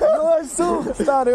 Não assusta, stary!